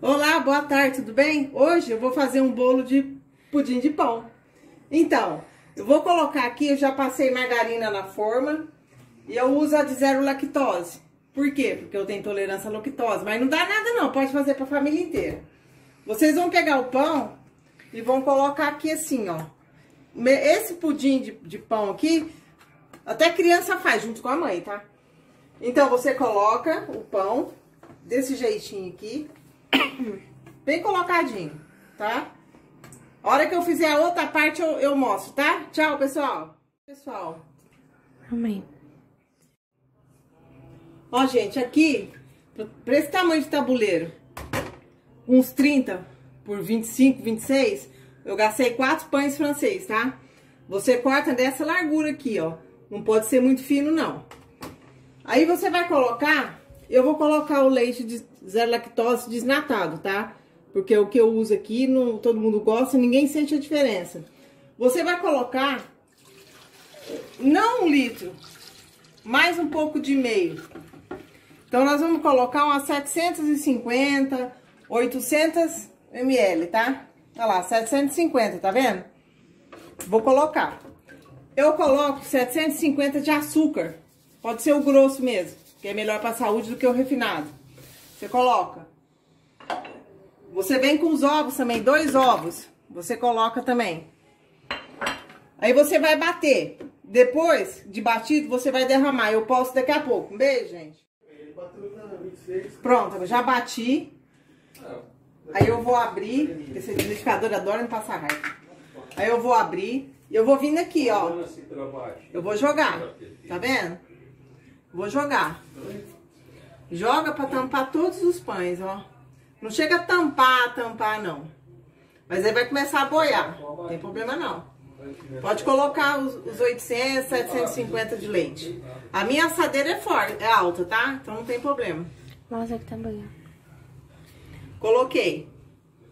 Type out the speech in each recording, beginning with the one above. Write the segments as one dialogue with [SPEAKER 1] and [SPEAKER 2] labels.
[SPEAKER 1] Olá, boa tarde, tudo bem? Hoje eu vou fazer um bolo de pudim de pão. Então, eu vou colocar aqui, eu já passei margarina na forma e eu uso a de zero lactose. Por quê? Porque eu tenho intolerância à lactose, mas não dá nada não, pode fazer pra família inteira. Vocês vão pegar o pão e vão colocar aqui assim, ó. Esse pudim de, de pão aqui, até criança faz junto com a mãe, tá? Então, você coloca o pão desse jeitinho aqui, bem colocadinho, tá? A hora que eu fizer a outra parte, eu, eu mostro, tá? Tchau, pessoal. Pessoal.
[SPEAKER 2] Amém.
[SPEAKER 1] Ó, gente, aqui, pra esse tamanho de tabuleiro, uns 30 por 25, 26, eu gastei quatro pães francês, tá? Você corta dessa largura aqui, ó. Não pode ser muito fino, não. Aí você vai colocar, eu vou colocar o leite de zero lactose desnatado, tá? Porque o que eu uso aqui, não, todo mundo gosta, ninguém sente a diferença. Você vai colocar, não um litro, mais um pouco de meio. Então, nós vamos colocar umas 750, 800 ml, tá? Olha lá, 750, tá vendo? Vou colocar. Eu coloco 750 de açúcar. Pode ser o grosso mesmo, que é melhor para a saúde do que o refinado. Você coloca. Você vem com os ovos também, dois ovos. Você coloca também. Aí você vai bater. Depois de batido, você vai derramar. Eu posso daqui a pouco. Um beijo, gente. Pronto, já bati. Aí eu vou abrir. Esse liquidificador adora me passar raiva. Aí eu vou abrir. E eu vou vindo aqui, ó. Eu vou jogar. Tá vendo? Vou jogar. Joga pra tampar todos os pães, ó. Não chega a tampar, tampar, não. Mas aí vai começar a boiar. Não tem problema, não. Pode colocar os, os 800, 750 de leite. A minha assadeira é forte, é alta, tá? Então não tem problema.
[SPEAKER 2] Nossa, que tá boiando.
[SPEAKER 1] Coloquei,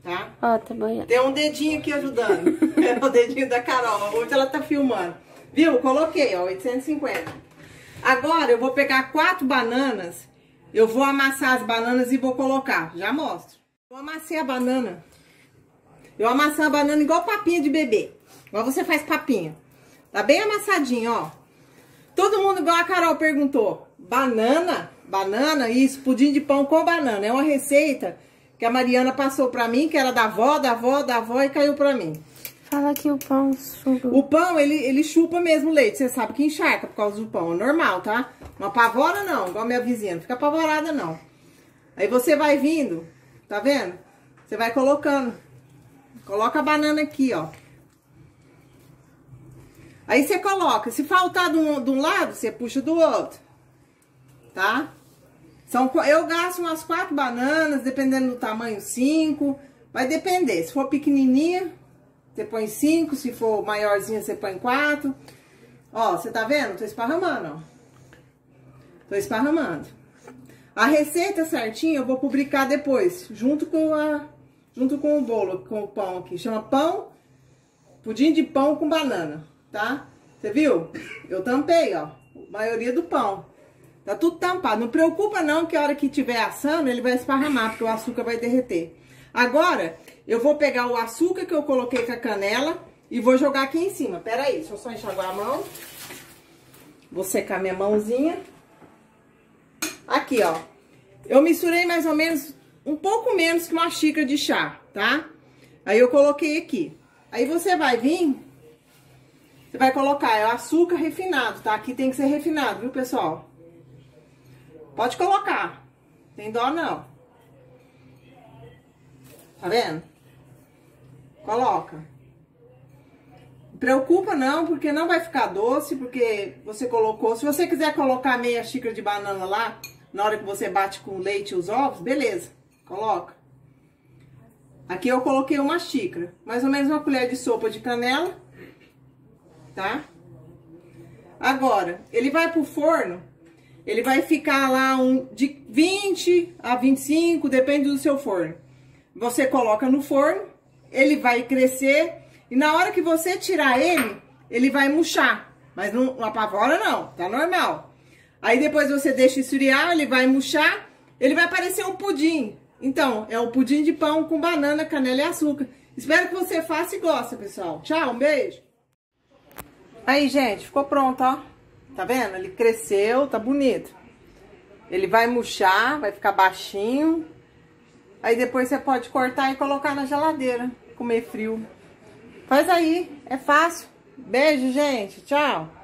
[SPEAKER 1] tá?
[SPEAKER 2] Ó, tá boiando.
[SPEAKER 1] Tem um dedinho aqui ajudando. é o dedinho da Carol. Hoje ela tá filmando. Viu? Coloquei, ó, 850. Agora eu vou pegar quatro bananas. Eu vou amassar as bananas e vou colocar. Já mostro. Eu amassei a banana. Eu amassei a banana igual papinha de bebê. Igual você faz papinha. Tá bem amassadinho, ó. Todo mundo, igual a Carol perguntou. Banana? Banana? Isso, pudim de pão com banana. É uma receita que a Mariana passou pra mim, que era da avó, da avó, da avó e caiu pra mim.
[SPEAKER 2] Fala que o pão chupa.
[SPEAKER 1] O pão, ele, ele chupa mesmo o leite. Você sabe que encharca por causa do pão. É normal, tá? Não apavora não, igual minha vizinha. Não fica apavorada não. Aí você vai vindo, tá vendo? Você vai colocando. Coloca a banana aqui, ó. Aí você coloca. Se faltar de um, de um lado, você puxa do outro. Tá? São, eu gasto umas quatro bananas, dependendo do tamanho, cinco. Vai depender. Se for pequenininha, você põe cinco. Se for maiorzinha, você põe quatro. Ó, você tá vendo? Tô esparramando, ó. Tô esparramando. A receita certinha eu vou publicar depois, junto com a junto com o bolo, com o pão aqui. Chama pão, pudim de pão com banana, tá? Você viu? Eu tampei, ó, a maioria do pão. Tá tudo tampado. Não preocupa não que a hora que tiver assando, ele vai esparramar, porque o açúcar vai derreter. Agora, eu vou pegar o açúcar que eu coloquei com a canela e vou jogar aqui em cima. Pera aí, deixa eu só enxaguar a mão. Vou secar minha mãozinha. Aqui, ó. Eu misturei mais ou menos, um pouco menos que uma xícara de chá, tá? Aí eu coloquei aqui. Aí você vai vir, você vai colocar é açúcar refinado, tá? Aqui tem que ser refinado, viu, pessoal? Pode colocar. Tem dó não. Tá vendo? Coloca. Preocupa não, porque não vai ficar doce, porque você colocou. Se você quiser colocar meia xícara de banana lá, na hora que você bate com o leite e os ovos, beleza, coloca. Aqui eu coloquei uma xícara, mais ou menos uma colher de sopa de canela, tá? Agora, ele vai pro forno, ele vai ficar lá um, de 20 a 25, depende do seu forno. Você coloca no forno, ele vai crescer e na hora que você tirar ele, ele vai murchar. Mas não, não apavora não, tá normal. Aí depois você deixa esfriar, ele vai murchar, ele vai parecer um pudim. Então, é o pudim de pão com banana, canela e açúcar. Espero que você faça e goste, pessoal. Tchau, um beijo. Aí, gente, ficou pronto, ó. Tá vendo? Ele cresceu, tá bonito. Ele vai murchar, vai ficar baixinho. Aí depois você pode cortar e colocar na geladeira, comer frio. Faz aí, é fácil. Beijo, gente. Tchau.